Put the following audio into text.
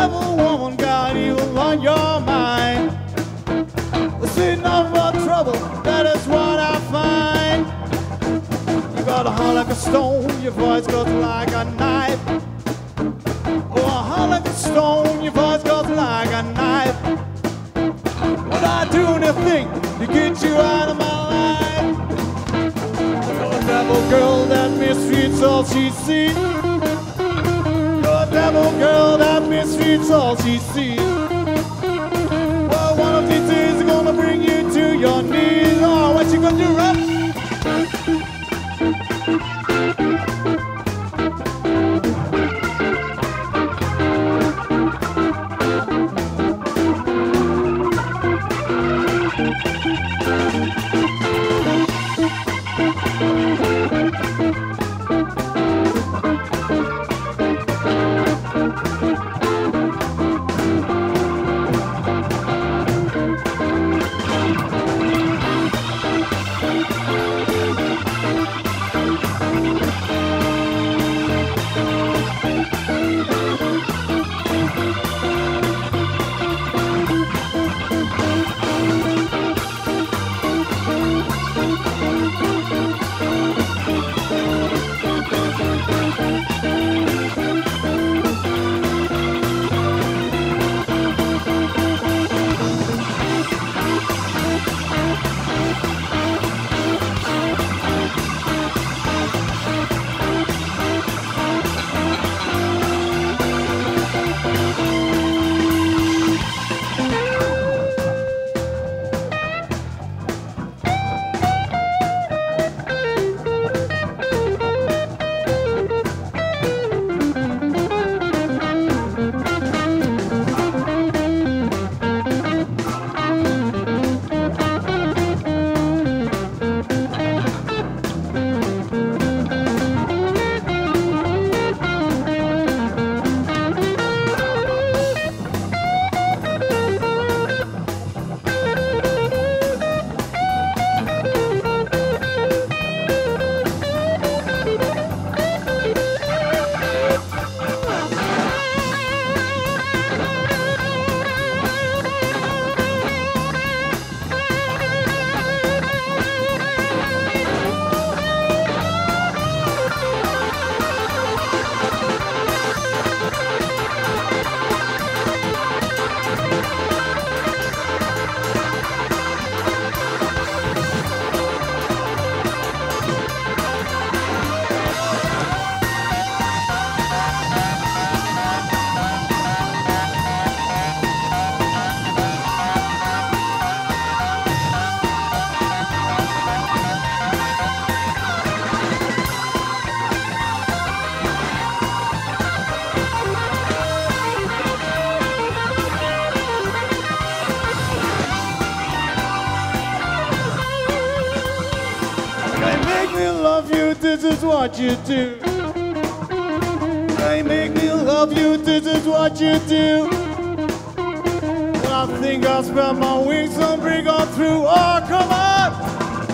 devil woman got evil on your mind. This ain't nothing but trouble, that is what I find. You got a heart like a stone, your voice goes like a knife. Oh, a heart like a stone, your voice goes like a knife. Would I do anything to get you out of my life? You're a devil girl that mistreats all she sees. You're a devil girl that mistreats all she sees. Well, one of these days I'm gonna bring you to your knees. Oh, what you gonna do, right? They this is what you do. They make me love you, this is what you do. I think I'll spread my wings and bring on through. Oh, come on!